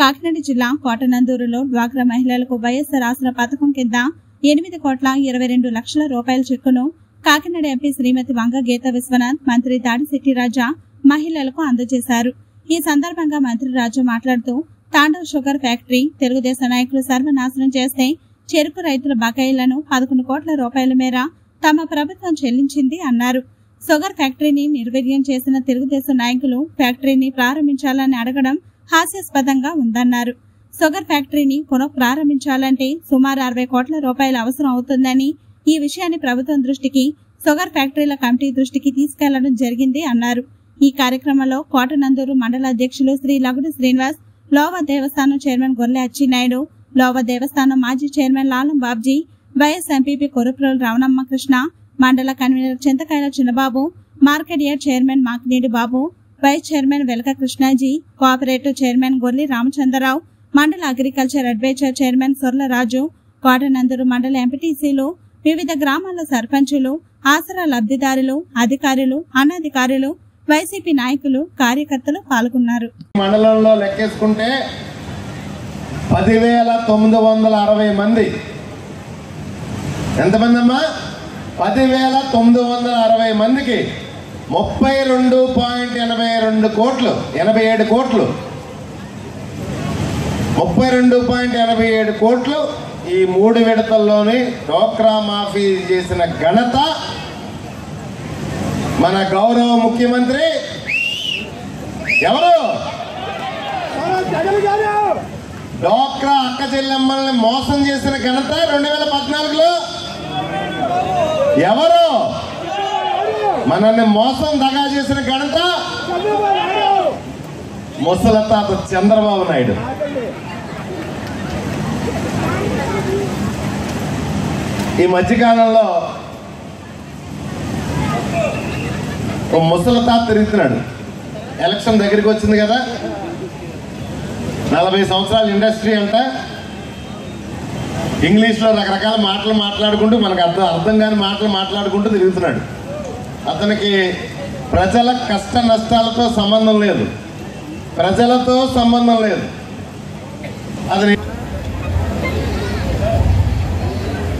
కాకినాడ జిల్లా కోటనందూరులో డ్వాక్రా మహిళలకు వైఎస్ఆర్ ఆసరా పథకం కింద ఎనిమిది కోట్ల ఇరవై రెండు లక్షల రూపాయల చెక్కును కాకినాడ ఎంపీ శ్రీమతి వంగ గీత విశ్వనాథ్ మంత్రి దాడిశెట్టి రాజా మహిళలకు అందజేశారు. ఈ సందర్భంగా మంత్రి రాజా మాట్లాడుతూ తాండవ్ షుగర్ ఫ్యాక్టరీ తెలుగుదేశం నాయకులు సర్వనాశనం చేస్తే చెరుకు రైతుల బకాయిలను పదకొండు కోట్ల రూపాయల మేర తమ ప్రభుత్వం చెల్లించింది అన్నారు. షుగర్ ఫ్యాక్టరీని నిర్వీర్యం చేసిన తెలుగుదేశం నాయకులు ఫ్యాక్టరీని ప్రారంభించాలని అడగడం హాస్యాస్పదంగా ఉందన్నారు. షుగర్ ఫ్యాక్టరీని పునః ప్రారంభించాలంటే సుమారు అరవై కోట్ల రూపాయలు అవసరం అవుతుందని ఈ విషయాన్ని ప్రభుత్వం దృష్టికి షుగర్ ఫ్యాక్టరీల కమిటీ దృష్టికి తీసుకెళ్ళడం జరిగింది అన్నారు. ఈ కార్యక్రమంలో కోటనందూరు మండల అధ్యక్షులు శ్రీ లగుడు శ్రీనివాస్ లోవ దేవస్థానం చైర్మన్ గొర్రె అచ్చినాయుడు లోవ దేవస్థానం మాజీ chairman Lalam Babji YS MPP Koruprolu Ravanamma Krishna మండల convener Chinthakayala Chinnababu market yard chairman Makinedi Babu vice chairman Velaka Krishnaji cooperative chairman Gorli Ramachandrarao మండల agriculture adviser chairman Sorlaraju Kotananduru మండల ఎంపీటీసీలు వివిధ గ్రామాల సర్పంచులు ఆసరా లబ్ధిదారులు అధికారులు అనధికారులు వైసీపీ నాయకులు కార్యకర్తలు పాల్గొన్నారు. మండలంలో లెక్కేసుకుంటే పదివేల తొమ్మిది వందల అరవై మంది. ఎంతమంది అమ్మా పదివేల తొమ్మిది వందల అరవై మందికి ముప్పై రెండు పాయింట్ ఎనభై రెండు కోట్లు ఎనభై ఏడు కోట్లు. ముప్పై రెండు పాయింట్ ఎనభై ఏడు కోట్లు ఈ మూడు విడతల్లోని డోక్రా మాఫీ చేసిన ఘనత మన గౌరవ ముఖ్యమంత్రి. ఎవరు? డోక్రా అక్క చెల్లెమ్మల్ని మోసం చేసిన ఘనత రెండు వేల పద్నాలుగులో. ఎవరు? మనల్ని మోసం దగా చేసిన ఘనత ముసల తాత చంద్రబాబు నాయుడు. ఈ మధ్యకాలంలో ఓ ముసలి తాత తిరుగుతున్నాడు. ఎలక్షన్ దగ్గరికి వచ్చింది కదా. నలభై సంవత్సరాల ఇండస్ట్రీ అంట. ఇంగ్లీష్లో రకరకాల మాటలు మాట్లాడుకుంటూ మనకు అర్థం అర్థం కాని మాటలు మాట్లాడుకుంటూ తిరుగుతున్నాడు. అతనికి ప్రజల కష్ట నష్టాలతో సంబంధం లేదు. ప్రజలతో సంబంధం లేదు. అతని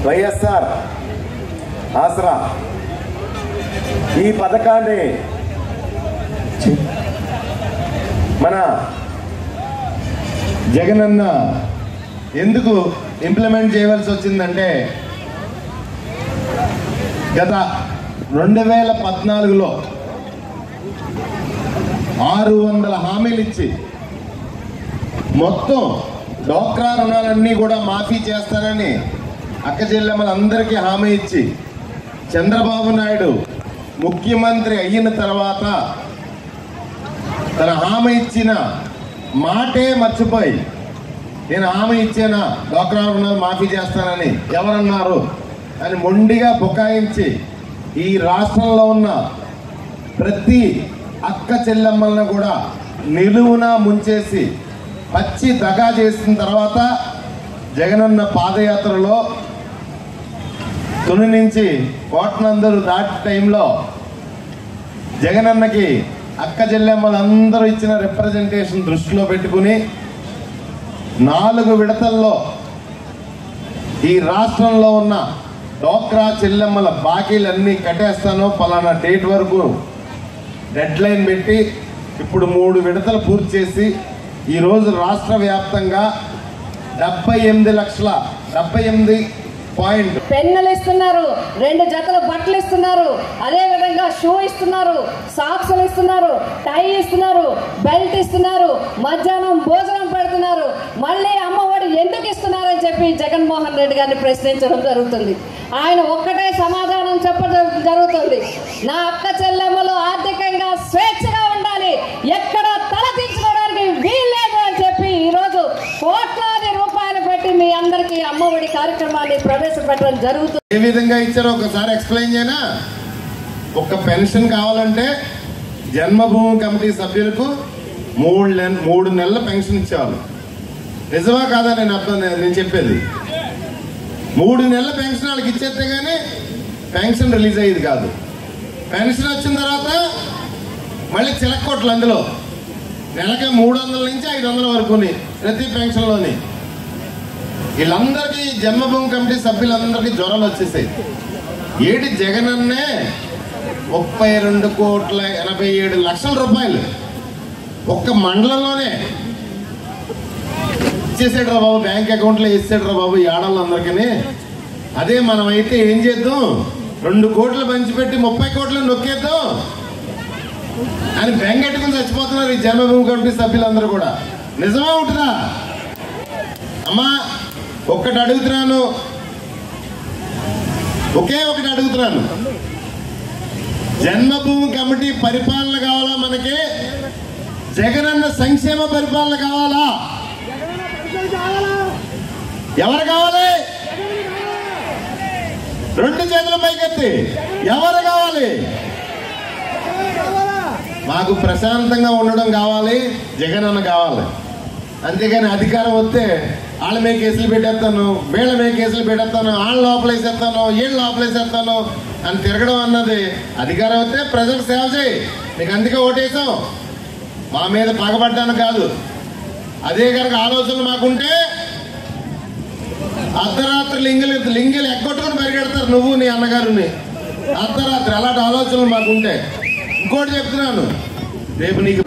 వైఎస్ఆర్ ఆసరా ఈ పథకాన్ని మన జగనన్న ఎందుకు ఇంప్లిమెంట్ చేయవలసి వచ్చిందంటే గత రెండు వేల పద్నాలుగులో ఆరు వందల హామీలు ఇచ్చి మొత్తం డోక్రా రుణాలన్నీ కూడా మాఫీ చేస్తానని అక్క చెల్లెమ్మలందరికీ హామీ ఇచ్చి చంద్రబాబు నాయుడు ముఖ్యమంత్రి అయిన తర్వాత తన హామీ ఇచ్చిన మాటే మర్చిపోయి నేను హామీ ఇచ్చానా? డోక్రా రుణాలు మాఫీ చేస్తానని ఎవరన్నారు? అని మొండిగా బుకాయించి ఈ రాష్ట్రంలో ఉన్న ప్రతి అక్క చెల్లెమ్మలను కూడా నిలువున ముంచేసి పచ్చి దగా చేసిన తర్వాత జగనన్న పాదయాత్రలో తుని నుంచి కోటనందరు దాటి టైంలో జగనన్నకి అక్క చెల్లెమ్మలందరూ ఇచ్చిన రిప్రజెంటేషన్ దృష్టిలో పెట్టుకుని నాలుగు విడతల్లో ఈ రాష్ట్రంలో ఉన్న డోక్రా చెల్లెమ్మల బాకీలన్నీ కట్టేస్తాను. పలానా డేట్ వరకు డెడ్ లైన్ పెట్టి ఇప్పుడు మూడు విడతలు పూర్తి చేసి ఈరోజు రాష్ట్ర వ్యాప్తంగా డెబ్బై ఎనిమిది లక్షల డెబ్బై ఎనిమిది పాయింట్ పెన్నులు ఇస్తున్నారు రెండు జతల బట్టలు ఇస్తున్నారు అదే విధంగా షూ ఇస్తున్నారు. సాక్సులు ఇస్తున్నారు. టై ఇస్తున్నారు. బెల్ట్ ఇస్తున్నారు. మధ్యాహ్నం భోజనం పెడుతున్నారు. మళ్ళీ అమ్మఒడి ఎందుకు ఇస్తున్నారని చెప్పి జగన్మోహన్ రెడ్డి గారిని ప్రశ్నించడం జరుగుతుంది. ఆయన ఒక్కటే సమాధానం చెప్పడం జరుగుతుంది. నా అక్క చెల్లెమ్మలు ఆర్థికంగా స్వేచ్ఛగా ఉండాలి. ఎక్కడ తలదించుకోవడానికి వీల్లేదు అని చెప్పి ఈరోజు కోట్లాది రూపాయలు పెట్టి మీ అందరికీ అమ్మఒడి కార్యక్రమాన్ని ప్రవేశపెట్టడం జరుగుతుంది ఏ విధంగా ఇచ్చారో ఒకసారి ఎక్స్ప్లెయిన్ చేయనా? ఒక పెన్షన్ కావాలంటే జన్మభూమి కమిటీ సభ్యులకు మూడు నెల మూడు నెలల పెన్షన్ ఇచ్చేవాళ్ళు నిజమా కాదా నేను అర్థం నేను చెప్పేది? మూడు నెలల పెన్షన్ వాళ్ళకి ఇచ్చేస్తే కానీ పెన్షన్ రిలీజ్ అయ్యేది కాదు. పెన్షన్ వచ్చిన తర్వాత మళ్ళీ చిలక్కోట్లు అందులో. నెలకి మూడు వందల నుంచి ఐదు వందల వరకుని ప్రతి పెన్షన్లోని. వీళ్ళందరికీ జన్మభూమి కమిటీ సభ్యులందరికీ జ్వరాలు వచ్చేసాయి. ఏటి జగన్ అన్నే ముప్పై రెండు కోట్ల ఎనభై ఏడు లక్షల రూపాయలు ఒక్క మండలంలోనే ఇచ్చేసాడు రా బాబు బ్యాంక్ అకౌంట్లో వేసాడు రా బాబు ఈ అందరికని అదే మనం అయితే ఏం చేద్దాం? రెండు కోట్లు పంచిపెట్టి ముప్పై కోట్లు నొక్కేద్దాం. అని బెంగెట్టుకుని చచ్చిపోతున్నారు ఈ జన్మభూమి కమిటీ సభ్యులందరూ కూడా. నిజమా ఉంటుందా అమ్మా ఒక్కటి అడుగుతున్నాను. ఒకే ఒకటి అడుగుతున్నాను. జన్మభూమి కమిటీ పరిపాలన కావాలా మనకి? జగనన్న సంక్షేమ పరిపాలన కావాలా? ఎవరు కావాలి? రెండు చేతుల పైకెత్తి. ఎవరు కావాలి? మాకు ప్రశాంతంగా ఉండడం కావాలి జగన్ అన్న కావాలి. అంతేగాని అధికారం వస్తే వాళ్ళ మీద కేసులు పెట్టేస్తాను వీళ్ళ మీద కేసులు పెట్టేస్తాను వాళ్ళ లోపలేసేస్తాను వీళ్ళ లోపలేసేస్తాను అని తిరగడం అన్నది అధికారం వస్తే ప్రజలకు సేవ చేయి. నీకు అందుకే ఓటేసాం మా మీద పగబడ్డాను కాదు. అదే కనుక ఆలోచనలు మాకుంటే అర్ధరాత్రి లింగలు లింగలు ఎగ్గొట్టుకుని పరిగెడతారు నువ్వు నీ అన్నగారుని. అర్ధరాత్రి అలాంటి ఆలోచనలు మాకుంటే ఇంకోటి చెప్తున్నాను. రేపు నీకు